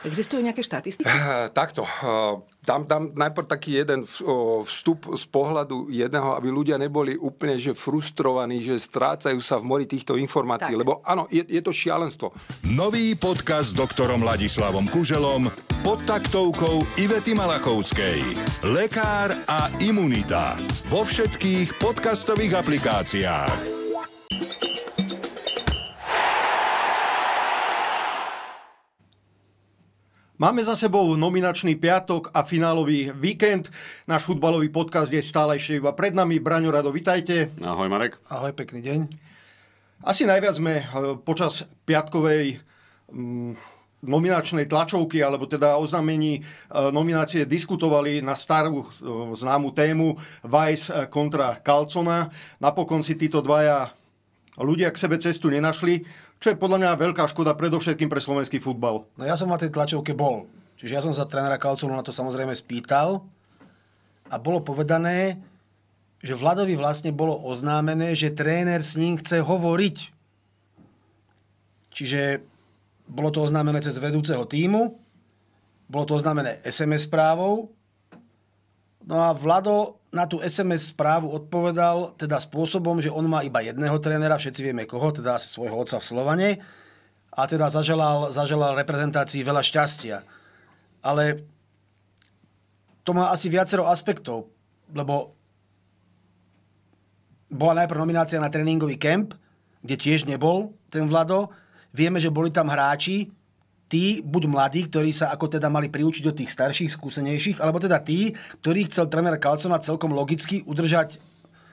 Existujú nejaké štatistiky? Takto. Dám, dám najprv taký jeden vstup z pohľadu jedného, aby ľudia neboli úplne že frustrovaní, že strácajú sa v mori týchto informácií. Tak. Lebo áno, je, je to šialenstvo. Nový podcast s doktorom Ladislavom Kuželom pod taktovkou Ivety Malachovskej. Lekár a imunita. Vo všetkých podcastových aplikáciách. Máme za sebou nominačný piatok a finálový víkend. Náš futbalový podcast je stále ešte iba pred nami. Braňo Rado, vitajte. Ahoj Marek. Ahoj, pekný deň. Asi najviac sme eh, počas piatkovej mm, nominačnej tlačovky, alebo teda oznámení eh, nominácie diskutovali na starú eh, známu tému Vice kontra Calcona. Napokon si títo dvaja ľudia k sebe cestu nenašli čo je podľa mňa veľká škoda predovšetkým pre slovenský futbal. No ja som na tej tlačovke bol. Čiže ja som sa trénera Kalculu na to samozrejme spýtal a bolo povedané, že Vladovi vlastne bolo oznámené, že tréner s ním chce hovoriť. Čiže bolo to oznámené cez vedúceho týmu, bolo to oznámené SMS správou, no a Vlado na tú SMS správu odpovedal teda spôsobom, že on má iba jedného trénera, všetci vieme koho, teda asi svojho otca v Slovane, a teda zaželal, zaželal reprezentácii veľa šťastia. Ale to má asi viacero aspektov, lebo bola najprv nominácia na tréningový kemp, kde tiež nebol ten Vlado. Vieme, že boli tam hráči, tí, buď mladí, ktorí sa ako teda mali priučiť od tých starších, skúsenejších, alebo teda tí, ktorí chcel tréner Kalcona celkom logicky udržať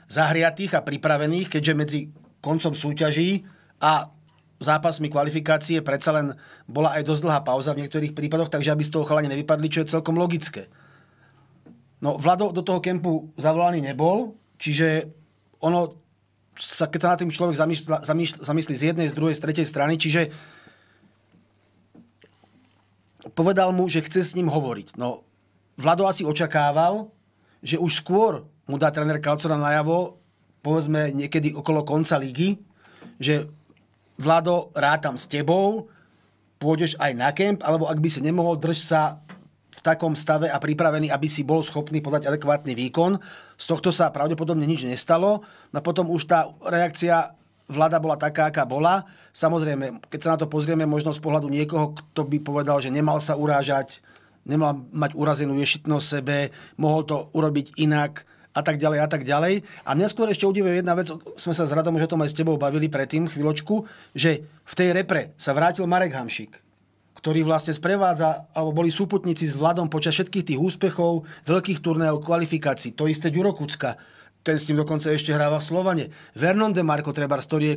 zahriatých a pripravených, keďže medzi koncom súťaží a zápasmi kvalifikácie predsa len bola aj dosť dlhá pauza v niektorých prípadoch, takže aby z toho chalani nevypadli, čo je celkom logické. No, Vlado do toho kempu zavolaný nebol, čiže ono sa, keď sa na tým človek zamýšľa, zamyslí z jednej, z druhej, z tretej strany, čiže povedal mu, že chce s ním hovoriť. No, Vlado asi očakával, že už skôr mu dá tréner Kalcona najavo, povedzme niekedy okolo konca ligy, že Vlado, rátam s tebou, pôjdeš aj na kemp, alebo ak by si nemohol, drž sa v takom stave a pripravený, aby si bol schopný podať adekvátny výkon. Z tohto sa pravdepodobne nič nestalo. No potom už tá reakcia vláda bola taká, aká bola. Samozrejme, keď sa na to pozrieme možno z pohľadu niekoho, kto by povedal, že nemal sa urážať, nemal mať urazenú ješitnosť sebe, mohol to urobiť inak a tak ďalej a tak ďalej. A mňa skôr ešte udivuje jedna vec, sme sa s Radom že to aj s tebou bavili predtým chvíľočku, že v tej repre sa vrátil Marek Hamšik, ktorý vlastne sprevádza, alebo boli súputníci s Vladom počas všetkých tých úspechov, veľkých turnéov, kvalifikácií. To isté Ďuro Kucka ten s ním dokonca ešte hráva v Slovane. Vernon de Marco treba, ktorý je,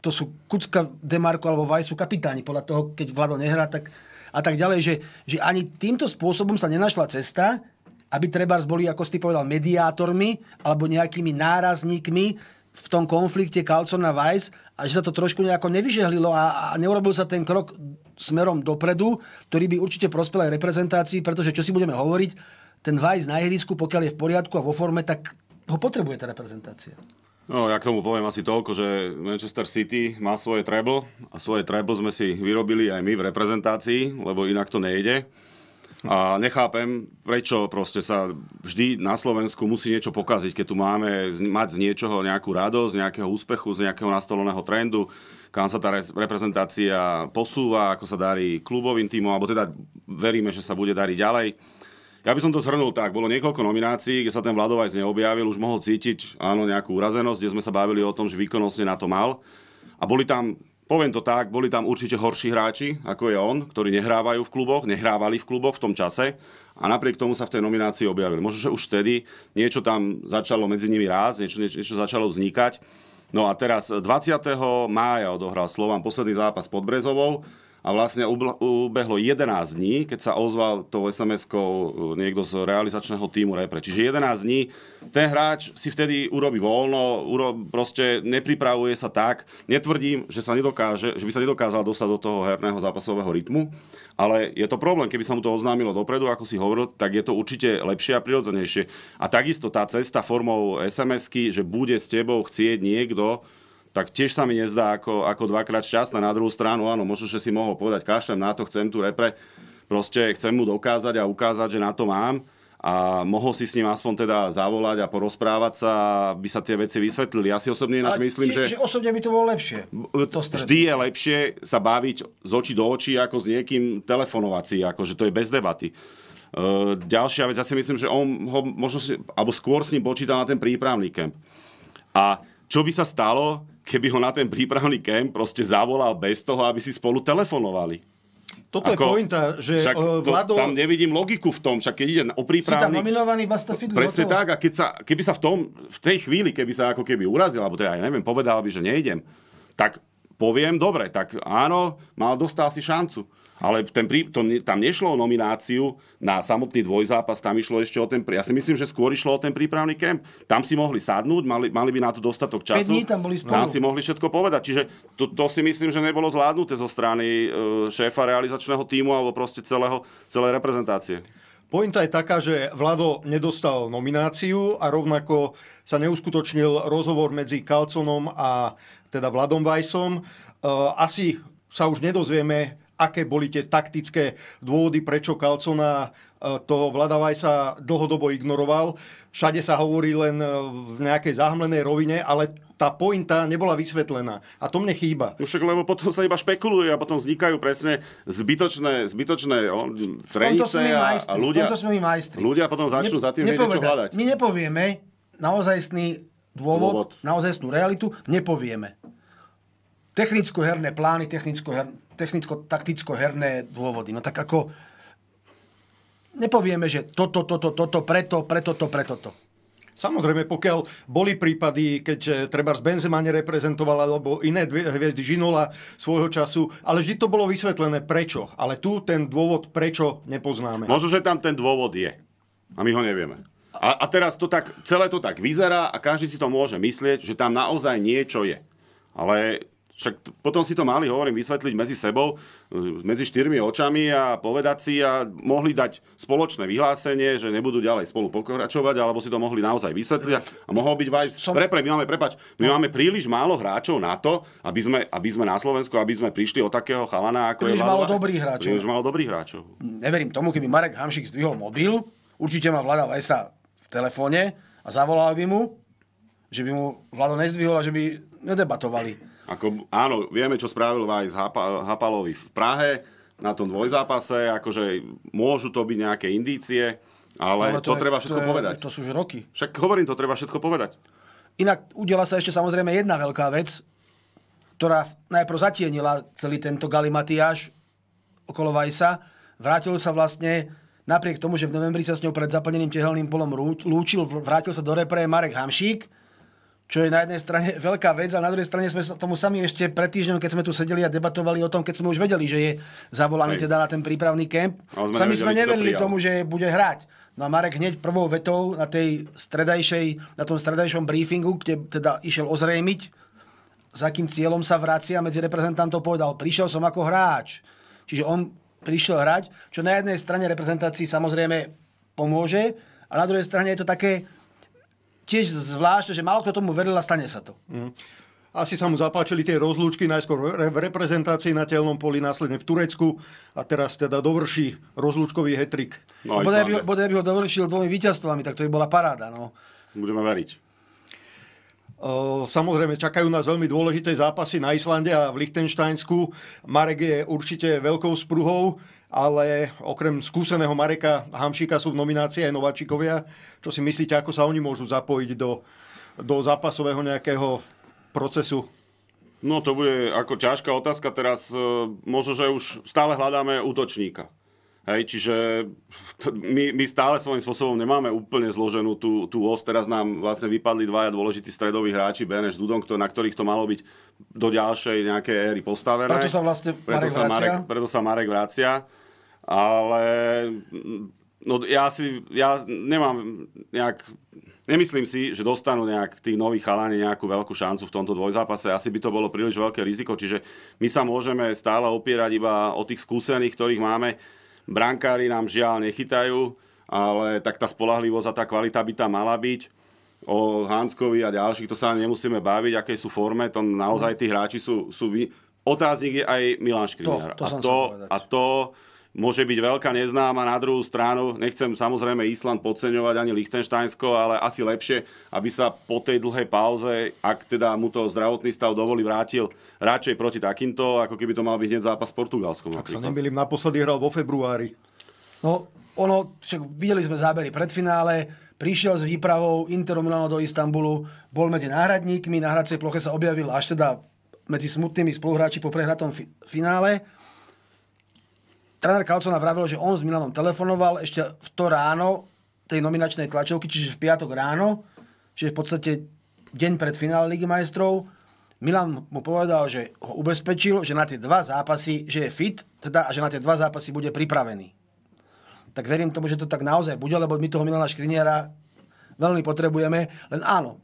to sú Kucka de Marco alebo Vaj sú kapitáni, podľa toho, keď Vlado nehrá, tak a tak ďalej, že, že ani týmto spôsobom sa nenašla cesta, aby treba boli, ako si povedal, mediátormi alebo nejakými nárazníkmi v tom konflikte Carlson a Weiss a že sa to trošku nejako nevyžehlilo a, a neurobil sa ten krok smerom dopredu, ktorý by určite prospel aj reprezentácii, pretože čo si budeme hovoriť, ten Weiss na ihrisku, pokiaľ je v poriadku a vo forme, tak ho potrebuje tá reprezentácia? No, ja k tomu poviem asi toľko, že Manchester City má svoje treble a svoje treble sme si vyrobili aj my v reprezentácii, lebo inak to nejde. A nechápem, prečo proste sa vždy na Slovensku musí niečo pokaziť, keď tu máme mať z niečoho nejakú radosť, nejakého úspechu, z nejakého nastoleného trendu, kam sa tá reprezentácia posúva, ako sa darí klubovým týmom, alebo teda veríme, že sa bude dariť ďalej. Ja by som to zhrnul tak, bolo niekoľko nominácií, kde sa ten Vladovajs neobjavil, už mohol cítiť áno, nejakú urazenosť, kde sme sa bavili o tom, že výkonnostne na to mal. A boli tam, poviem to tak, boli tam určite horší hráči, ako je on, ktorí nehrávajú v kluboch, nehrávali v kluboch v tom čase a napriek tomu sa v tej nominácii objavili. Možno, že už vtedy niečo tam začalo medzi nimi rásť, niečo, niečo, niečo začalo vznikať. No a teraz 20. mája odohral Slovan posledný zápas pod Brezovou a vlastne ubehlo 11 dní, keď sa ozval tou SMS-kou uh, niekto z realizačného týmu repre. Čiže 11 dní, ten hráč si vtedy urobí voľno, uro, proste nepripravuje sa tak. Netvrdím, že, sa nedokáže, že by sa nedokázal dostať do toho herného zápasového rytmu, ale je to problém, keby sa mu to oznámilo dopredu, ako si hovoril, tak je to určite lepšie a prirodzenejšie. A takisto tá cesta formou SMS-ky, že bude s tebou chcieť niekto, tak tiež sa mi nezdá ako, ako dvakrát šťastná. Na druhú stranu, áno, možno, že si mohol povedať, kašlem na to, chcem tu repre. Proste chcem mu dokázať a ukázať, že na to mám a mohol si s ním aspoň teda zavolať a porozprávať sa, aby sa tie veci vysvetlili. Ja si osobne ináč myslím, že... že... osobne by to bolo lepšie. To vždy je lepšie sa baviť z očí do očí, ako s niekým telefonovať si, akože to je bez debaty. Uh, ďalšia vec, ja si myslím, že on ho možno si, alebo skôr s ním počítal na ten prípravný kemp. A čo by sa stalo, keby ho na ten prípravný kemp proste zavolal bez toho, aby si spolu telefonovali? Toto ako, je pointa, že však to, Vlado... Tam nevidím logiku v tom, však keď ide o prípravný... Si tam nominovaný Basta Fidl. Presne tak, a keď sa, keby sa v tom, v tej chvíli, keby sa ako keby urazil, alebo teda, ja neviem, povedal by, že nejdem, tak poviem, dobre, tak áno, mal, dostal si šancu. Ale ten, to, tam nešlo o nomináciu na samotný dvojzápas, tam išlo ešte o ten... Ja si myslím, že skôr išlo o ten prípravný kemp. Tam si mohli sadnúť, mali, mali by na to dostatok času. 5 dní tam boli spolu. Tam si mohli všetko povedať. Čiže to, to si myslím, že nebolo zvládnuté zo strany uh, šéfa realizačného týmu alebo proste celého, celej reprezentácie. Pointa je taká, že Vlado nedostal nomináciu a rovnako sa neuskutočnil rozhovor medzi Kalconom a teda Vladom Vajsom. Uh, asi sa už nedozvieme, aké boli tie taktické dôvody, prečo Kalcona e, toho Vladavaj sa dlhodobo ignoroval. Všade sa hovorí len e, v nejakej zahmlenej rovine, ale tá pointa nebola vysvetlená. A to mne chýba. No však lebo potom sa iba špekuluje a potom vznikajú presne zbytočné, zbytočné trenice a, a ľudia, ľudia potom začnú ne, za tým niečo hľadať. My nepovieme naozajstný dôvod, dôvod. naozajstnú realitu, nepovieme. Technicko-herné plány, technicko-takticko-herné dôvody. No tak ako nepovieme, že toto, toto, toto, preto, preto, to, preto, to. Samozrejme, pokiaľ boli prípady, keď eh, treba z Benzema nereprezentoval, alebo iné hviezdy Žinola svojho času, ale vždy to bolo vysvetlené prečo. Ale tu ten dôvod prečo nepoznáme. Možno, že tam ten dôvod je. A my ho nevieme. A, a teraz to tak, celé to tak vyzerá a každý si to môže myslieť, že tam naozaj niečo je. Ale však potom si to mali, hovorím, vysvetliť medzi sebou, medzi štyrmi očami a povedať si a mohli dať spoločné vyhlásenie, že nebudú ďalej spolu pokračovať, alebo si to mohli naozaj vysvetliť a mohol byť vaj... Som... Prepre, my máme, prepač, my no. máme príliš málo hráčov na to, aby sme, aby sme na Slovensku, aby sme prišli o takého chalana, ako príliš je málo dobrých hráčov. Príliš málo dobrých hráčov. Neverím tomu, keby Marek Hamšik zdvihol mobil, určite má Vlada Vajsa v telefóne a zavolal by mu, že by mu Vlado nezdvihol a že by nedebatovali. Ako, áno, vieme, čo spravil aj z Hapalovi v Prahe na tom dvojzápase, akože môžu to byť nejaké indície, ale, ale to, to je, treba všetko to je, povedať. To sú už roky. Však hovorím, to treba všetko povedať. Inak udiela sa ešte samozrejme jedna veľká vec, ktorá najprv zatienila celý tento galimatiáš okolo Vajsa. Vrátil sa vlastne, napriek tomu, že v novembri sa s ňou pred zaplneným tehelným polom lúčil, vrátil sa do repre Marek Hamšík, čo je na jednej strane veľká vec, a na druhej strane sme tomu sami ešte pred týždňom, keď sme tu sedeli a debatovali o tom, keď sme už vedeli, že je zavolaný Hej. teda na ten prípravný kemp. Sme sami sme neverili tomu, že bude hrať. No a Marek hneď prvou vetou na tej stredajšej, na tom stredajšom briefingu, kde teda išiel ozrejmiť, za akým cieľom sa vracia medzi reprezentantov, povedal, prišiel som ako hráč. Čiže on prišiel hrať, čo na jednej strane reprezentácii samozrejme pomôže, a na druhej strane je to také, tiež zvláštne, že málo kto tomu veril a stane sa to. Mm. Asi sa mu zapáčili tie rozlúčky najskôr v reprezentácii na telnom poli, následne v Turecku a teraz teda dovrší rozlúčkový hetrik. No, bodaj, by, bodaj by ho dovršil dvomi víťazstvami, tak to by bola paráda. No. Budeme veriť. Samozrejme, čakajú nás veľmi dôležité zápasy na Islande a v Lichtensteinsku. Marek je určite veľkou spruhou ale okrem skúseného Mareka Hamšíka sú v nominácii aj Nováčikovia. Čo si myslíte, ako sa oni môžu zapojiť do, do zápasového nejakého procesu? No to bude ako ťažká otázka teraz. E, možno, že už stále hľadáme útočníka. Hej, čiže my, my stále svojím spôsobom nemáme úplne zloženú tú, tú os. Teraz nám vlastne vypadli dvaja dôležití stredoví hráči, Beneš, Dudon, na ktorých to malo byť do ďalšej nejakej éry postavené. Preto sa vlastne Marek preto sa Marek, preto sa Marek vracia ale no ja si, ja nemám nejak, nemyslím si, že dostanú nejak tí noví chalani nejakú veľkú šancu v tomto dvojzápase. Asi by to bolo príliš veľké riziko, čiže my sa môžeme stále opierať iba o tých skúsených, ktorých máme. Brankári nám žiaľ nechytajú, ale tak tá spolahlivosť a tá kvalita by tam mala byť. O Hanskovi a ďalších to sa nemusíme baviť, aké sú forme, to naozaj tí hráči sú, sú vy... Otáznik je aj Milan Škriňar. To, to a, to, a to môže byť veľká neznáma. Na druhú stranu, nechcem samozrejme Island podceňovať ani Liechtensteinsko, ale asi lepšie, aby sa po tej dlhej pauze, ak teda mu to zdravotný stav dovolí, vrátil radšej proti takýmto, ako keby to mal byť hneď zápas s Portugalskom. Ak sa nemýlim, naposledy hral vo februári. No, ono, však videli sme zábery predfinále, prišiel s výpravou Interu Milano do Istanbulu, bol medzi náhradníkmi, na hracej ploche sa objavil až teda medzi smutnými spoluhráči po prehratom fi- finále tréner Kalcona vravel, že on s Milanom telefonoval ešte v to ráno tej nominačnej tlačovky, čiže v piatok ráno, čiže v podstate deň pred finále Ligy majstrov. Milan mu povedal, že ho ubezpečil, že na tie dva zápasy, že je fit, teda a že na tie dva zápasy bude pripravený. Tak verím tomu, že to tak naozaj bude, lebo my toho Milana Škriniera veľmi potrebujeme. Len áno,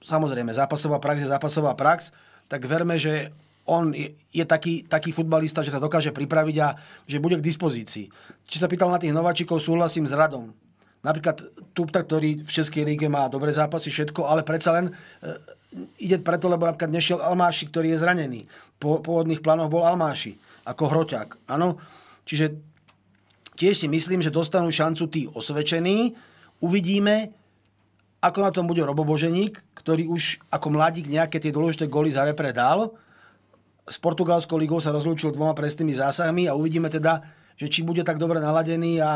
samozrejme, zápasová prax je zápasová prax, tak verme, že on je, je taký, taký futbalista, že sa dokáže pripraviť a že bude k dispozícii. Či sa pýtal na tých nováčikov, súhlasím s Radom. Napríklad Tupta, ktorý v Českej líge má dobré zápasy, všetko, ale predsa len e, ide preto, lebo napríklad nešiel Almáši, ktorý je zranený. Po pôvodných plánoch bol Almáši, ako hroťák. Áno? Čiže tiež si myslím, že dostanú šancu tí osvedčení. Uvidíme, ako na tom bude Robo Boženík, ktorý už ako mladík nejaké tie dôležité góly za repre dal s portugalskou ligou sa rozlúčil dvoma presnými zásahmi a uvidíme teda, že či bude tak dobre naladený a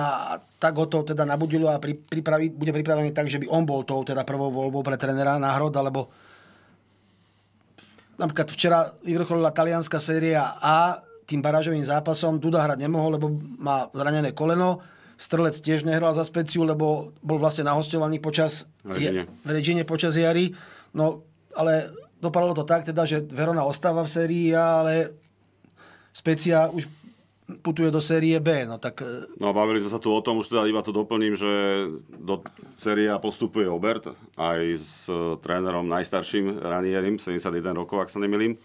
tak ho to teda nabudilo a pri, pripravi, bude pripravený tak, že by on bol tou teda prvou voľbou pre trenera náhrod, alebo napríklad včera vyvrcholila talianská séria A tým barážovým zápasom. Duda hrať nemohol, lebo má zranené koleno. Strelec tiež nehral za speciu, lebo bol vlastne nahostovaný počas Regine. v Regine počas jary. No, ale dopadlo to tak, teda, že Verona ostáva v sérii ale Specia už putuje do série B. No, tak... e, No a bavili sme sa tu o tom, už teda iba to doplním, že do série postupuje Obert aj s e, trénerom najstarším Ranierim, 71 rokov, ak sa nemilím.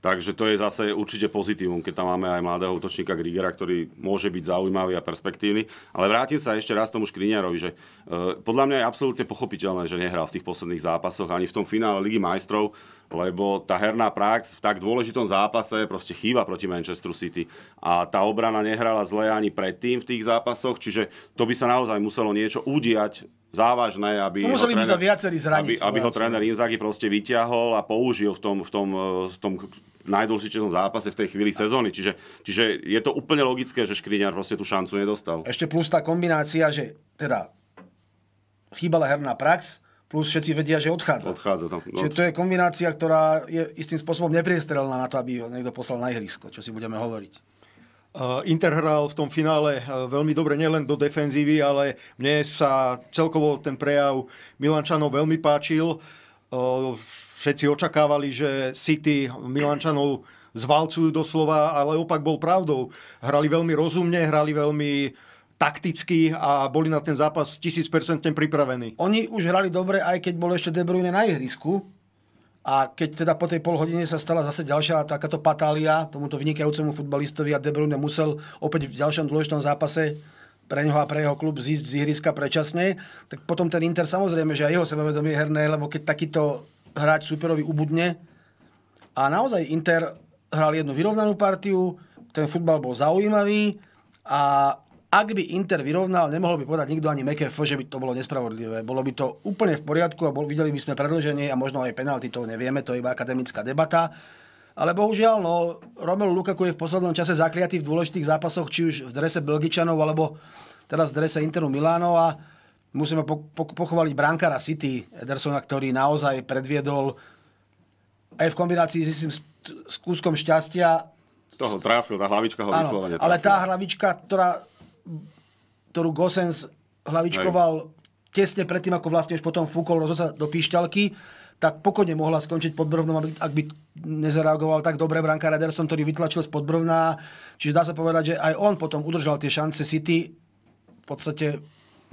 Takže to je zase určite pozitívum, keď tam máme aj mladého útočníka Grigera, ktorý môže byť zaujímavý a perspektívny. Ale vrátim sa ešte raz tomu Škriňarovi, že e, podľa mňa je absolútne pochopiteľné, že nehral v tých posledných zápasoch ani v tom finále Ligy majstrov, lebo tá herná prax v tak dôležitom zápase proste chýba proti Manchesteru City. A tá obrana nehrala zle ani predtým v tých zápasoch, čiže to by sa naozaj muselo niečo udiať závažné, aby, No, ho by sa viacerí zraniť. aby, aby ho Slováci. tréner Inzaghi proste vyťahol a použil v tom, v tom, v tom najdôležitejšom zápase v tej chvíli sezóny. Čiže, čiže je to úplne logické, že Škriňar proste tú šancu nedostal. Ešte plus tá kombinácia, že teda chýbala herná prax, plus všetci vedia, že odchádza. Odchádza tam. No, Čiže to je kombinácia, ktorá je istým spôsobom nepriestrelná na to, aby ho niekto poslal na ihrisko, čo si budeme hovoriť. Uh, Inter hral v tom finále uh, veľmi dobre nielen do defenzívy, ale mne sa celkovo ten prejav Milančanov veľmi páčil. Uh, Všetci očakávali, že City Milančanov zvalcujú doslova, ale opak bol pravdou. Hrali veľmi rozumne, hrali veľmi takticky a boli na ten zápas 1000% pripravení. Oni už hrali dobre, aj keď bol ešte De Bruyne na ihrisku. A keď teda po tej pol hodine sa stala zase ďalšia takáto patália tomuto vynikajúcemu futbalistovi a De Bruyne musel opäť v ďalšom dôležitom zápase pre neho a pre jeho klub zísť z ihriska predčasne, tak potom ten Inter samozrejme, že aj jeho sebavedomie je herné, lebo keď takýto hráč superovi ubudne a naozaj Inter hral jednu vyrovnanú partiu, ten futbal bol zaujímavý a ak by Inter vyrovnal, nemohol by povedať nikto ani MKF, že by to bolo nespravodlivé. Bolo by to úplne v poriadku a bol, videli by sme predlženie a možno aj penalty, to nevieme, to je iba akademická debata. Ale bohužiaľ, no, Romelu Lukaku je v poslednom čase zakliatý v dôležitých zápasoch, či už v drese Belgičanov, alebo teraz v drese Interu Miláno a musíme po, po, pochváliť brankára City, Edersona, ktorý naozaj predviedol aj v kombinácii s, s, s kúskom šťastia toho trafil, tá hlavička ho Áno, vyslovene ale tá hlavička, ktorá, ktorú Gosens hlavičkoval tesne predtým, ako vlastne už potom fúkol rozhodca do píšťalky, tak pokojne mohla skončiť pod brvnom, ak by- nezareagoval tak dobre brankár Ederson, ktorý vytlačil spod brvna. Čiže dá sa povedať, že aj on potom udržal tie šance City v podstate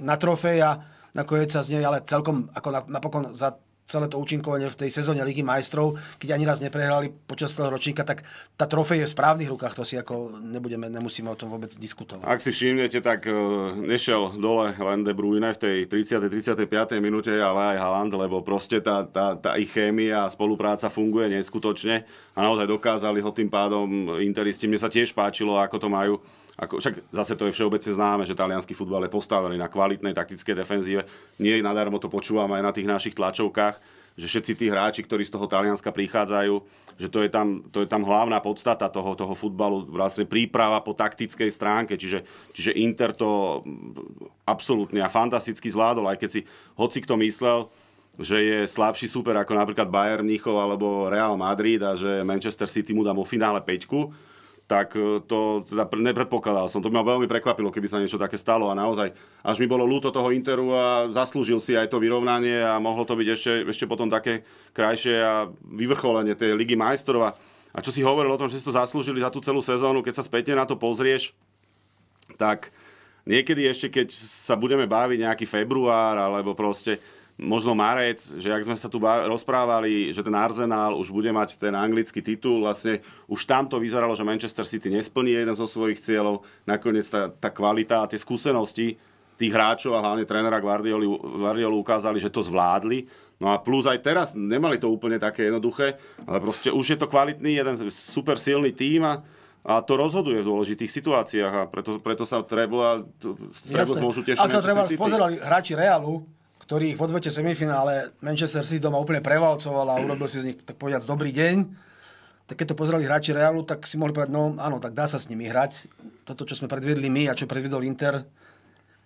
na trofej a nakoniec sa z nej, ale celkom ako na- napokon za celé to účinkovanie v tej sezóne Ligy majstrov, keď ani raz neprehrali počas toho ročníka, tak tá trofej je v správnych rukách, to si ako nebudeme, nemusíme o tom vôbec diskutovať. Ak si všimnete, tak uh, nešiel dole len De Bruyne v tej 30. 35. minúte, ale aj Haaland, lebo proste tá, tá, tá ich chémia a spolupráca funguje neskutočne a naozaj dokázali ho tým pádom Interisti. Mne sa tiež páčilo, ako to majú Ako, však zase to je všeobecne známe, že talianský futbal je postavený na kvalitnej taktickej defenzíve. Nie nadarmo to počúvame aj na tých našich tlačovkách, že všetci tí hráči, ktorí z toho Talianska prichádzajú, že to je tam, to je tam hlavná podstata toho, toho futbalu, vlastne príprava po taktickej stránke, čiže, čiže Inter to absolútne a fantasticky zvládol, aj keď si hoci kto myslel, že je slabší super ako napríklad Bayern Mníchov alebo Real Madrid a že Manchester City mu dá vo finále peťku, tak e, to teda nepredpokladal som. To ma veľmi prekvapilo, keby sa niečo také stalo a naozaj až mi bolo ľúto toho Interu a zaslúžil si aj to vyrovnanie a mohlo to byť ešte, ešte potom také krajšie a vyvrcholenie tej ligy majstrov. A, a čo si hovoril o tom, že si to zaslúžili za tú celú sezónu, keď sa spätne na to pozrieš, tak niekedy ešte, keď sa budeme baviť nejaký február alebo proste možno marec, že ak sme sa tu rozprávali, že ten Arsenal už bude mať ten anglický titul, vlastne už tam to vyzeralo, že Manchester City nesplní jeden zo svojich cieľov, nakoniec tá, tá kvalita a tie skúsenosti tých hráčov a hlavne trénera Guardiolu, Guardiolu ukázali, že to zvládli. No a plus aj teraz nemali to úplne také jednoduché, ale proste už je to kvalitný, jeden super silný tým a, a to rozhoduje v dôležitých situáciať a preto, preto sa treba, treba môžu tešiť. Ale to treba pozerali hráči Realu, ktorý v odvete semifinále Manchester City doma úplne prevalcoval a urobil si z nich, tak povedať, dobrý deň. Tak keď to pozerali hráči Realu, tak si mohli povedať, no áno, tak dá sa s nimi hrať. Toto, čo sme predviedli my a čo predviedol Inter,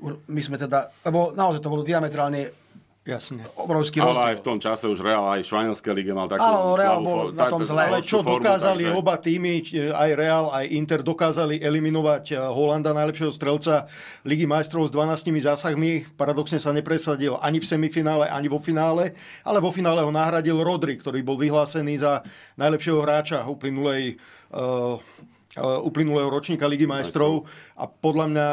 my sme teda, lebo naozaj to bolo diametrálne Jasne. Obrovský ale rozdiel. aj v tom čase už Real aj v španielskej lige mal takú Áno, Real bol na tom zle. Ale čo formu, dokázali takže... oba týmy, aj Real, aj Inter, dokázali eliminovať eh, Holanda, najlepšieho strelca Ligy majstrov s 12 zásahmi. Paradoxne sa nepresadil ani v semifinále, ani vo finále, ale vo finále ho nahradil Rodri, ktorý bol vyhlásený za najlepšieho hráča uplynulej, uh, uh, uplynulého ročníka Ligy majstrov. A podľa mňa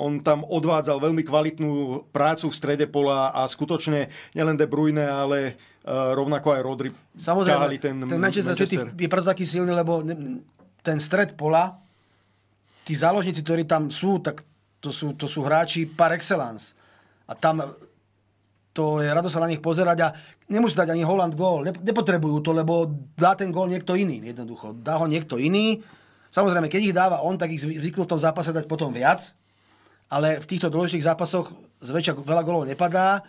on tam odvádzal veľmi kvalitnú prácu v strede pola a skutočne nielen De Bruyne, ale uh, rovnako aj Rodri Samozrejme, ten, ten Manchester City je preto taký silný, lebo ten stred pola, tí záložníci, ktorí tam sú, tak to sú, to sú hráči par excellence. A tam to je rado sa na nich pozerať a nemusí dať ani Holland gól. Nepotrebujú to, lebo dá ten gól niekto iný. Jednoducho. Dá ho niekto iný. Samozrejme, keď ich dáva on, tak ich zvyknú v tom zápase dať potom viac ale v týchto dôležitých zápasoch zväčša veľa golov nepadá.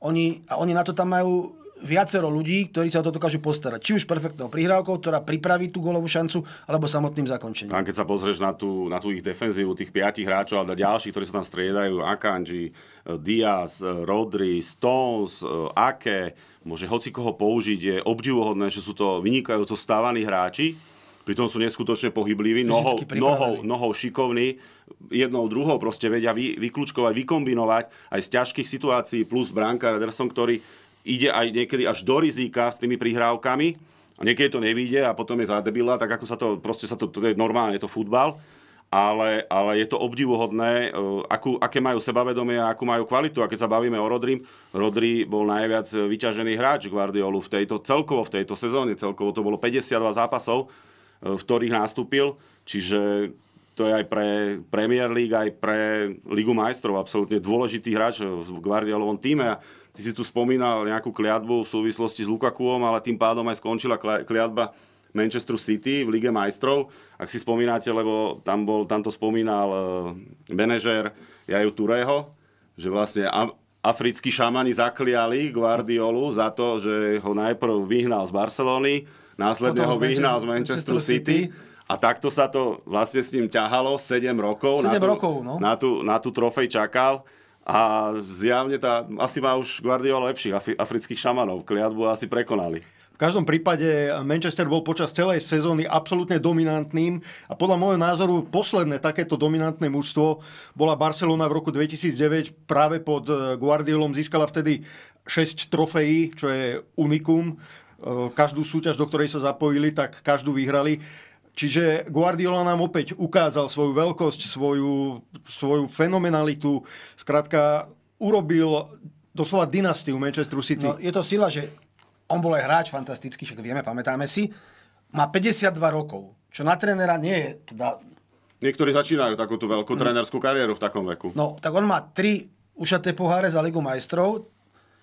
Oni, a oni na to tam majú viacero ľudí, ktorí sa o to dokážu postarať. Či už perfektnou prihrávkou, ktorá pripraví tú golovú šancu, alebo samotným zakončením. Tam, keď sa pozrieš na tú, na tú ich defenzívu, tých piatich hráčov a ďalších, ktorí sa tam striedajú, Akanji, Diaz, Rodri, Stones, Ake, môže hoci koho použiť, je obdivuhodné, že sú to vynikajúco stávaní hráči, pritom sú neskutočne pohybliví, nohou, nohou, nohou šikovní, jednou, druhou proste vedia vy, vyklúčkovať, vykombinovať aj z ťažkých situácií, plus Branka Ederson, ktorý ide aj niekedy až do rizika s tými prihrávkami. A niekedy to nevíde a potom je zadebila, tak ako sa to, proste sa to, to je normálne, je to futbal, ale, ale je to obdivuhodné, e, akú, aké majú sebavedomie a akú majú kvalitu. A keď sa bavíme o Rodri, Rodri bol najviac vyťažený hráč Guardiolu v tejto, celkovo v tejto sezóne, celkovo to bolo 52 zápasov, v ktorých nastúpil. Čiže to je aj pre Premier League, aj pre Ligu majstrov absolútne dôležitý hráč v Guardiolovom týme. Ty si tu spomínal nejakú kliatbu v súvislosti s Lukakuom, ale tým pádom aj skončila kliatba Manchester City v Lige majstrov. Ak si spomínate, lebo tam, bol, tam to spomínal uh, manažér Jaju Tureho, že vlastne africkí šamani zakliali Guardiolu za to, že ho najprv vyhnal z Barcelony, následne ho vyhnal z Manchester, City. City a takto sa to vlastne s ním ťahalo 7 rokov. 7 na tú, rokov, no. Na tú, na tú trofej čakal. A zjavne tá, asi má už Guardiola lepších afrických šamanov. Kliatbu asi prekonali. V každom prípade Manchester bol počas celej sezóny absolútne dominantným a podľa môjho názoru posledné takéto dominantné mužstvo bola Barcelona v roku 2009 práve pod Guardiolom získala vtedy 6 trofejí, čo je unikum. Každú súťaž, do ktorej sa zapojili, tak každú vyhrali. Čiže Guardiola nám opäť ukázal svoju veľkosť, svoju, svoju fenomenalitu. Skrátka, urobil doslova dynastiu Manchester City. No, je to sila, že on bol aj hráč fantastický, však vieme, pamätáme si. Má 52 rokov, čo na trénera nie je teda... Niektorí začínajú takúto veľkú hmm. trénerskú kariéru v takom veku. No, tak on má tri ušaté poháre za Ligu majstrov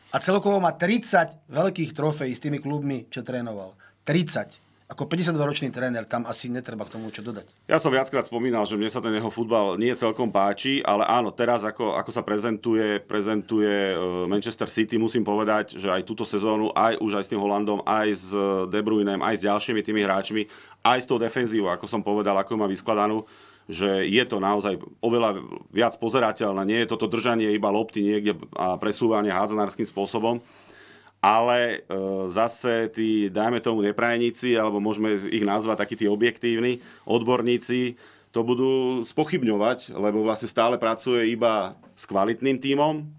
a celkovo má 30 veľkých trofejí s tými klubmi, čo trénoval. 30. ako 52-ročný tréner, tam asi netreba k tomu čo dodať. Ja som viackrát spomínal, že mne sa ten jeho futbal nie celkom páči, ale áno, teraz ako, ako sa prezentuje, prezentuje e, Manchester City, musím povedať, že aj túto sezónu, aj už aj s tým Holandom, aj s De Bruynem, aj s ďalšími tými hráčmi, aj s tou defenzívou, ako som povedal, ako má vyskladanú, že je to naozaj oveľa viac pozerateľné. Nie je toto držanie iba lopty niekde a presúvanie hádzanárským spôsobom ale e, zase tí, dajme tomu, neprajníci, alebo môžeme ich nazvať takí tí objektívni odborníci, to budú spochybňovať, lebo vlastne stále pracuje iba s kvalitným tímom,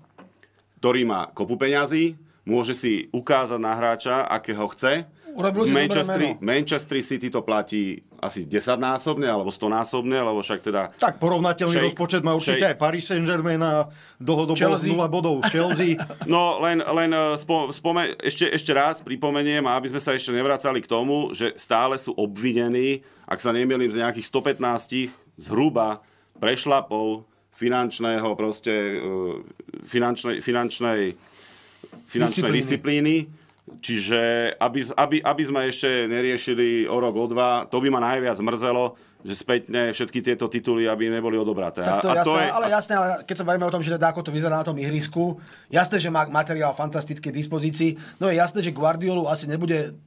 ktorý má kopu peňazí, môže si ukázať na hráča, akého chce, Urobil si Manchester, Manchester City to platí asi 10-násobne alebo 100-násobne, lebo však teda... Tak porovnateľný shake, rozpočet má určite shake. aj Paris Saint-Germain a dlhodobo 0 bodov Chelsea. No len, len eh, spo, spome, ešte, ešte raz pripomeniem, aby sme sa ešte nevracali k tomu, že stále sú obvinení, ak sa nemýlim, z nejakých 115 zhruba prešlapov finančného proste, eh, finančnej, finančnej, finančnej disciplíny. disciplíny Čiže aby, aby, aby sme ešte neriešili o rok, o dva, to by ma najviac mrzelo, že spätne všetky tieto tituly, aby neboli odobraté. Tak to, a, jasné, to je... ale jasné, ale keď sa bavíme o tom, že teda ako to vyzerá na tom ihrisku, jasné, že má materiál fantastický dispozícii, no je jasné, že Guardiolu asi nebude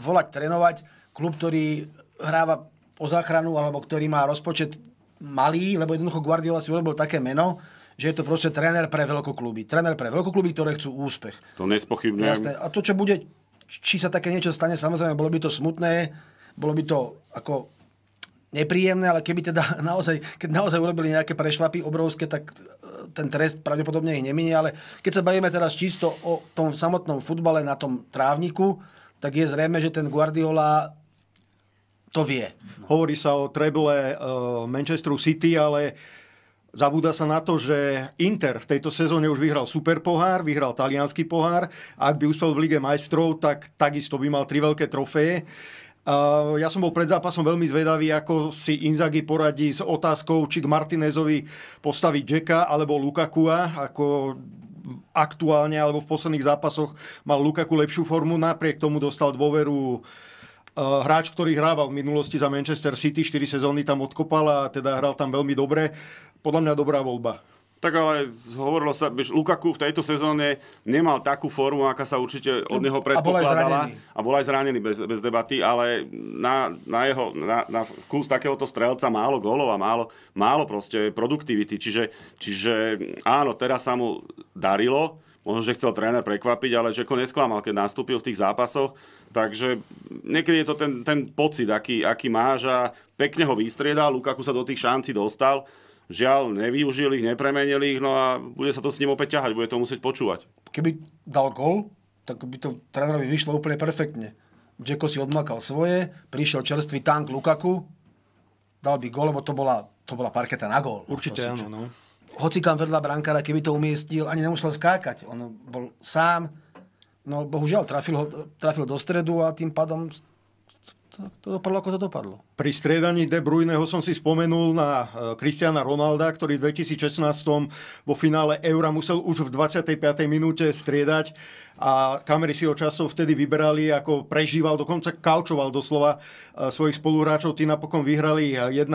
volať trénovať klub, ktorý hráva o záchranu, alebo ktorý má rozpočet malý, lebo jednoducho Guardiola si urobil také meno, že je to proste tréner pre veľkokluby. Tréner pre veľkokluby, ktoré chcú úspech. To nespochybňujem. Jasné. A to, čo bude, či sa také niečo stane, samozrejme, bolo by to smutné, bolo by to ako nepríjemné, ale keby teda naozaj, keď naozaj urobili nejaké prešlapy obrovské, tak e, ten trest pravdepodobne ich neminie, ale keď sa bavíme teraz čisto o tom samotnom futbale na tom trávniku, tak je zrejme, že ten Guardiola to vie. Hovorí sa o treble uh, Manchesteru City, ale Zabúda sa na to, že Inter v tejto sezóne už vyhral super pohár, vyhral talianský pohár a ak by uspel v Lige majstrov, tak takisto by mal tri veľké trofeje. Uh, ja som bol pred zápasom veľmi zvedavý, ako si Inzaghi poradí s otázkou, či k Martinezovi postaví Jacka alebo Lukakua, ako aktuálne alebo v posledných zápasoch mal Lukaku lepšiu formu, napriek tomu dostal dôveru hráč, ktorý hrával v minulosti za Manchester City, 4 sezóny tam odkopal a teda hral tam veľmi dobre podľa mňa dobrá voľba. Tak ale hovorilo sa, že Lukaku v tejto sezóne nemal takú formu, aká sa určite od neho predpokladala. A bol aj zranený, bez, bez debaty, ale na, na, jeho, na, na kus takéhoto strelca málo gólov a málo, málo proste produktivity. Čiže, čiže áno, teraz sa mu darilo, možno, že chcel tréner prekvapiť, ale Žeko nesklamal, keď nastúpil v tých zápasoch. Takže niekedy je to ten, ten pocit, aký, aký máš a pekne ho vystriedal, Lukaku sa do tých šancí dostal Žiaľ, nevyužili ich, nepremenili ich, no a bude sa to s ním opäť ťahať, bude to musieť počúvať. Keby dal gol, tak by to trénerovi vyšlo úplne perfektne. Džeko si odmakal svoje, prišiel čerstvý tank Lukaku, dal by gol, lebo to bola, to bola parketa na gol. Určite áno, no. Hoci kam vedľa brankára, keby to umiestnil, ani nemusel skákať. On bol sám, no bohužiaľ trafil, ho, trafil do stredu a tým pádom to, to dopadlo, ako to dopadlo. Pri striedaní De Bruyneho som si spomenul na Kristiana e, Ronalda, ktorý v 2016 vo finále Eura musel už v 25. minúte striedať a kamery si ho často vtedy vyberali, ako prežíval, dokonca kaučoval doslova e, svojich spoluhráčov. Tí napokon vyhrali 1-0,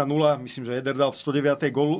myslím, že Eder dal v 109. Gol, um,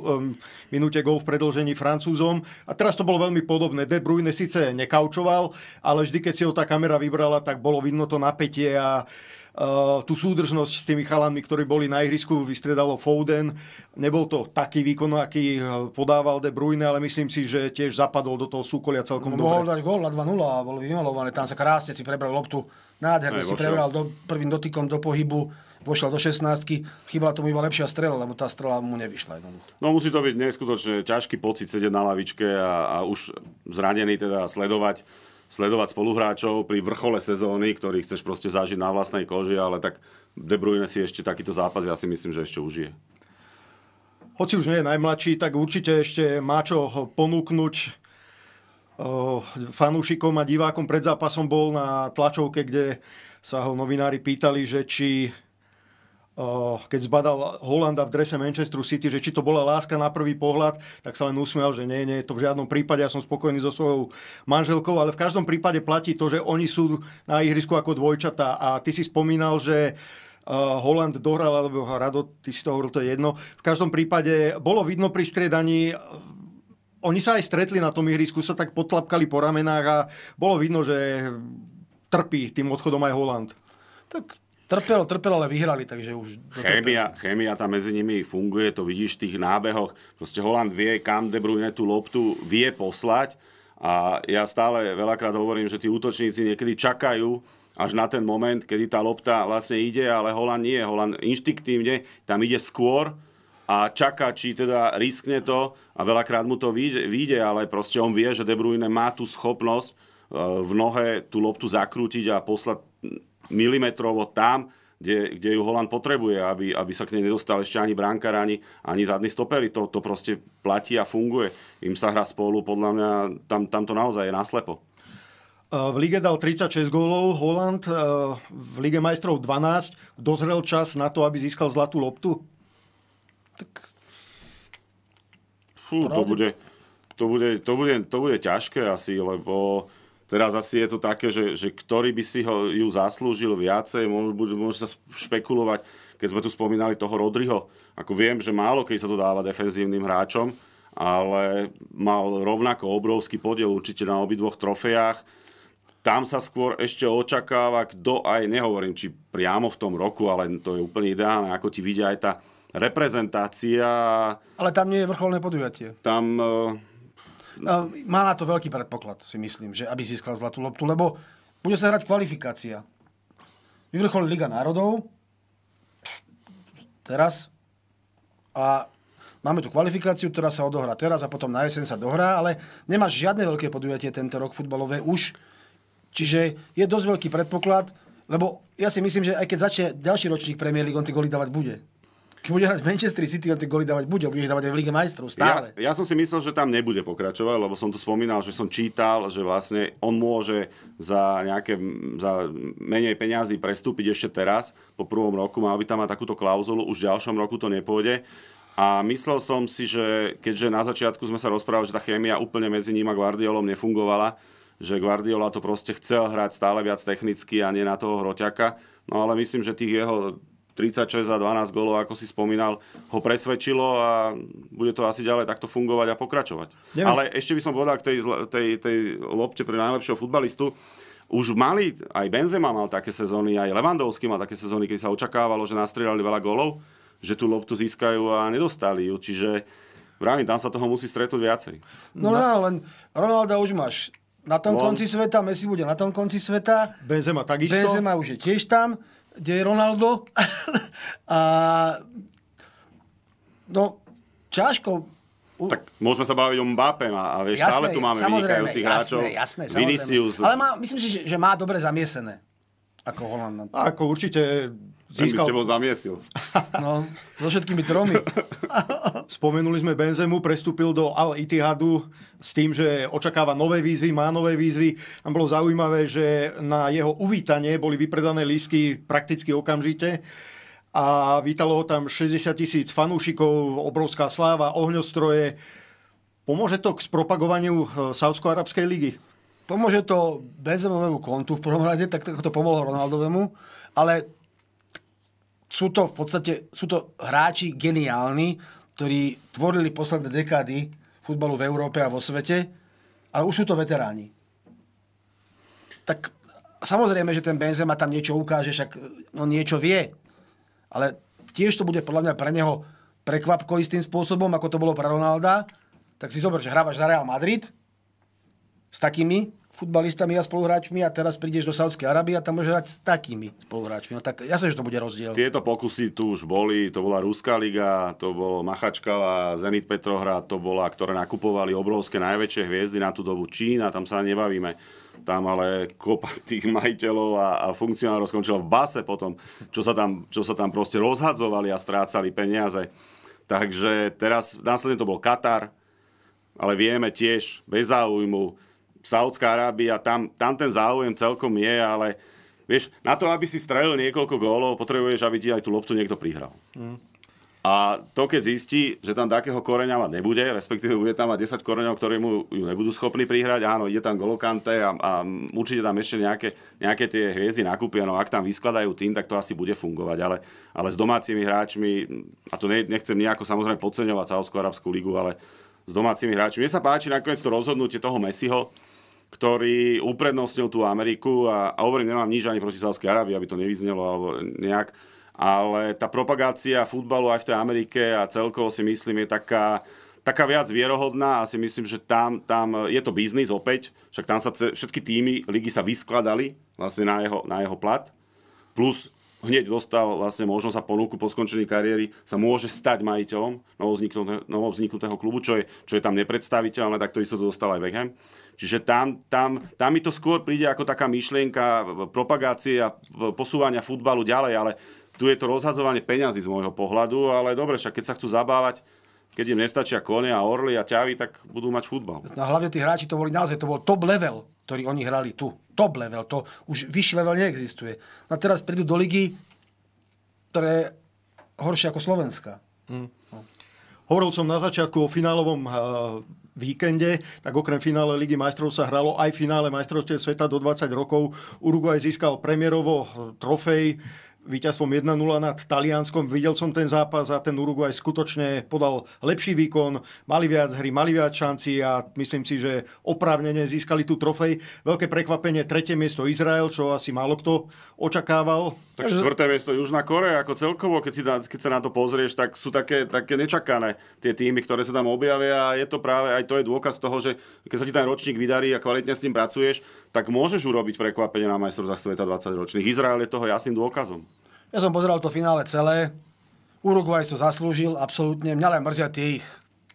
minúte gol v predlžení Francúzom. A teraz to bolo veľmi podobné. De Bruyne síce nekaučoval, ale vždy, keď si ho tá kamera vybrala, tak bolo vidno to napätie a uh, tú súdržnosť s tými chalami, ktorí boli na ihrisku, vystredalo Foden. Nebol to taký výkon, aký podával De Bruyne, ale myslím si, že tiež zapadol do toho súkolia celkom no, dobre. Mohol dať gól na 2-0 a bol vymalovaný. Tam sa krásne si prebral loptu. Nádherne si prebral do, prvým dotykom do pohybu vošiel do 16 chýbala tomu iba lepšia strela, lebo tá strela mu nevyšla jednoducho. No musí to byť neskutočne ťažký pocit sedieť na lavičke a, a už zranený teda sledovať sledovať spoluhráčov pri vrchole sezóny, ktorý chceš proste zažiť na vlastnej koži, ale tak De Bruyne si ešte takýto zápas, ja si myslím, že ešte užije. Hoci už nie je najmladší, tak určite ešte má čo ponúknuť fanúšikom a divákom pred zápasom bol na tlačovke, kde sa ho novinári pýtali, že či keď zbadal Holanda v drese Manchesteru City, že či to bola láska na prvý pohľad, tak sa len usmial, že nie, nie, to v žiadnom prípade, ja som spokojný so svojou manželkou, ale v každom prípade platí to, že oni sú na ihrisku ako dvojčatá a ty si spomínal, že Holland dohral, alebo Rado, ty si to hovoril, to je jedno. V každom prípade bolo vidno pri striedaní, oni sa aj stretli na tom ihrisku, sa tak potlapkali po ramenách a bolo vidno, že trpí tým odchodom aj Holland. Tak trpel, trpel, ale vyhrali, takže už... Chémia, chémia tam medzi nimi funguje, to vidíš v tých nábehoch. Proste Holland vie, kam De Bruyne tú loptu vie poslať a ja stále veľakrát hovorím, že tí útočníci niekedy čakajú, až na ten moment, kedy tá lopta vlastne ide, ale Holand nie. Holand inštiktívne tam ide skôr a čaká, či teda riskne to a veľakrát mu to vyjde, ale proste on vie, že De Bruyne má tú schopnosť e, v nohe tú loptu zakrútiť a poslať milimetrovo tam, kde, kde ju Holand potrebuje, aby, aby sa k nej nedostal ešte ani brankár, ani, ani zadný stopery. To, to proste platí a funguje. Im sa hra spolu, podľa mňa tam, tam to naozaj je naslepo. V lige dal 36 gólov Holland, v lige majstrov 12. Dozrel čas na to, aby získal zlatú loptu? Tak... Fú, to bude, to, bude, to, bude, to bude ťažké asi, lebo teraz asi je to také, že, že ktorý by si ho, ju zaslúžil viacej, môže, môže sa špekulovať, keď sme tu spomínali toho Rodriho. Ako viem, že málo keď sa to dáva defenzívnym hráčom, ale mal rovnako obrovský podiel určite na obidvoch trofejách tam sa skôr ešte očakáva, kto aj, nehovorím, či priamo v tom roku, ale to je úplne ideálne, ako ti vidia aj tá reprezentácia. Ale tam nie je vrcholné podujatie. Tam... Uh... Má na to veľký predpoklad, si myslím, že aby získal zlatú loptu, lebo bude sa hrať kvalifikácia. Vyvrcholí Liga národov, teraz, a máme tu kvalifikáciu, ktorá sa odohrá teraz a potom na jeseň sa dohrá, ale nemá žiadne veľké podujatie tento rok futbalové už Čiže je dosť veľký predpoklad, lebo ja si myslím, že aj keď začne ďalší ročník Premier League, on tie goly dávať bude. Keď bude hrať Manchester City, on tie goly dávať bude, bude dávať aj v Lige majstrov stále. Ja, ja som si myslel, že tam nebude pokračovať, lebo som tu spomínal, že som čítal, že vlastne on môže za nejaké za menej peňazí prestúpiť ešte teraz, po prvom roku, mal by tam mať takúto klauzulu, už v ďalšom roku to nepôjde. A myslel som si, že keďže na začiatku sme sa rozprávali, že tá chémia úplne medzi ním a Guardiolom nefungovala, že Guardiola to proste chcel hrať stále viac technicky a nie na toho hroťaka. No ale myslím, že tých jeho 36 a 12 golov, ako si spomínal, ho presvedčilo a bude to asi ďalej takto fungovať a pokračovať. Neviem. Ale ešte by som povedal k tej, tej, tej lopte pre najlepšieho futbalistu. Už mali, aj Benzema mal také sezóny, aj Levandovský mal také sezóny, keď sa očakávalo, že nastrieľali veľa golov, že tú loptu získajú a nedostali ju. Čiže vravím, tam sa toho musí stretnúť viacej. No, no len Ronaldo už máš na tom On... konci sveta, Messi bude na tom konci sveta. Benzema takisto. Benzema už je tiež tam, kde je Ronaldo. a no, ťažko. Tak môžeme sa baviť o Mbappé a, a vieš, jasné, stále tu máme vynikajúcich hráčov. Jasné, jasné, Vinicius. Ale má, myslím si, že, že má dobre zamiesené. Ako Holand. Ako určite Získal... Ten by ste bol zamiesil. No, so všetkými tromi. Spomenuli sme Benzemu, prestúpil do Al Ittihadu s tým, že očakáva nové výzvy, má nové výzvy. Tam bolo zaujímavé, že na jeho uvítanie boli vypredané lístky prakticky okamžite a vítalo ho tam 60 tisíc fanúšikov, obrovská sláva, ohňostroje. Pomôže to k spropagovaniu eh, Saudsko-Arabskej ligy? Pomôže to Benzemovému kontu v prvom rade, tak to pomohlo Ronaldovému, ale sú to v podstate sú to hráči geniálni, ktorí tvorili posledné dekády futbalu v Európe a vo svete, ale už sú to veteráni. Tak samozrejme, že ten Benzema tam niečo ukáže, však on niečo vie. Ale tiež to bude podľa mňa pre neho prekvapko istým spôsobom, ako to bolo pre Ronalda. Tak si zober, že hrávaš za Real Madrid s takými futbalistami a spoluhráčmi a teraz prídeš do Saudskej Arábie a tam môžeš hrať s takými spoluhráčmi. No tak ja sa, že to bude rozdiel. Tieto pokusy tu už boli, to bola Ruská liga, to bolo Machačkala, Zenit Petrohrad, to bola, ktoré nakupovali obrovské najväčšie hviezdy na tú dobu Čína, tam sa nebavíme. Tam ale kopa tých majiteľov a, a funkcionárov skončila v base potom, čo sa, tam, čo sa tam proste rozhadzovali a strácali peniaze. Takže teraz následne to bol Katar, ale vieme tiež bez záujmu Saudská Arábia, tam, tam ten záujem celkom je, ale Vieš, na to, aby si strelil niekoľko gólov, potrebuješ, aby ti aj tú loptu niekto prihral. Mm. A to, keď zistí, že tam takého koreňa mať nebude, respektíve bude tam mať 10 koreňov, ktorí mu ju nebudú schopní prihrať, áno, ide tam Golokante a, a určite tam ešte nejaké, nejaké tie hviezdy nakúpia, no ak tam vyskladajú tým, tak to asi bude fungovať, ale, ale s domácimi hráčmi, a to ne, nechcem nejako samozrejme podceňovať Saudskú arabskú ligu, ale s domácimi hráčmi. Mne sa páči nakoniec to rozhodnutie toho Messiho, ktorý uprednostnil tú Ameriku a, a hovorím, nemám nič ani proti Sávskej Arábii, aby to nevyznelo alebo nejak, ale tá propagácia futbalu aj v tej Amerike a celkovo si myslím je taká, taká viac vierohodná a si myslím, že tam, tam je to biznis opäť, však tam sa všetky týmy ligy sa vyskladali vlastne na jeho, na jeho plat, plus hneď dostal vlastne možnosť a ponuku po skončení kariéry sa môže stať majiteľom novovzniknutého klubu, čo je, čo je tam nepredstaviteľné, tak to isto dostal aj Beckham. Čiže tam, tam, tam mi to skôr príde ako taká myšlienka propagácie a posúvania futbalu ďalej, ale tu je to rozhadzovanie peňazí z môjho pohľadu, ale dobre, však keď sa chcú zabávať, keď im nestačia kone a orly a ťavy, tak budú mať futbal. No hlavne tí hráči to boli naozaj, to bol top level, ktorý oni hrali tu. Top level, to už vyšší level neexistuje. A teraz prídu do ligy, ktoré horšie ako Slovenska. No. Hovoril som na začiatku o finálovom uh, víkende, tak okrem finále Ligy majstrov sa hralo aj finále majstrovstiev sveta do 20 rokov. Uruguay získal premiérovo trofej víťazstvom 1-0 nad Talianskom. Videl som ten zápas a ten Uruguay skutočne podal lepší výkon, mali viac hry, mali viac šanci a myslím si, že oprávnene získali tú trofej. Veľké prekvapenie, tretie miesto Izrael, čo asi málo kto očakával. Tak štvrté miesto Južná Korea, ako celkovo, keď, si na, keď sa na to pozrieš, tak sú také, také nečakané tie týmy, ktoré sa tam objavia a je to práve aj to je dôkaz toho, že keď sa ti ten ročník vydarí a kvalitne s ním pracuješ, tak môžeš urobiť prekvapenie na majstrovstvách sveta 20 ročných. Izrael je toho jasným dôkazom. Ja som pozeral to finále celé. Uruguay to zaslúžil, absolútne. Mňa len mrzia tie ich,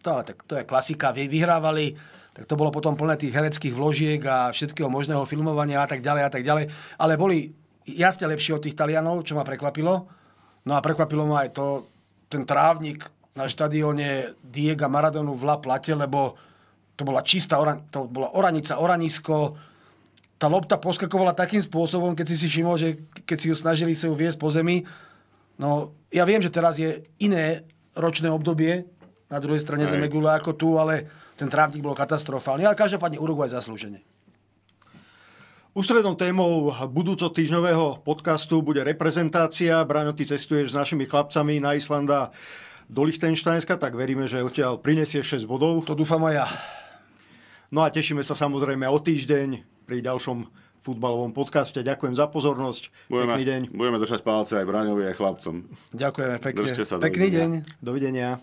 to, ale tak, to je klasika, vyhrávali, tak to bolo potom plné tých hereckých vložiek a všetkého možného filmovania a tak ďalej a tak ďalej. Ale boli jasne lepší od tých Talianov, čo ma prekvapilo. No a prekvapilo ma aj to, ten trávnik na štadióne Diega Maradonu v La Plate, lebo to bola čistá, to bola oranica, oranisko, tá lopta poskakovala takým spôsobom, keď si si všimol, že keď si ju snažili sa ju viesť po zemi. No, ja viem, že teraz je iné ročné obdobie na druhej strane Aj. Zemegule ako tu, ale ten trávnik bol katastrofálny. Ale každopádne Uruguay zaslúžene. Ústrednou témou budúco týždňového podcastu bude reprezentácia. Braňo, ty cestuješ s našimi chlapcami na Islanda do Lichtensteinska, tak veríme, že odtiaľ prinesie 6 bodov. To dúfam aj ja. No a tešíme sa samozrejme o týždeň pri ďalšom futbalovom podcaste. Ďakujem za pozornosť. Budeme, Pekný deň. Budeme držať palce aj Braňovi, aj chlapcom. Ďakujeme pekne. Držte sa. Pekný deň. Dovidenia.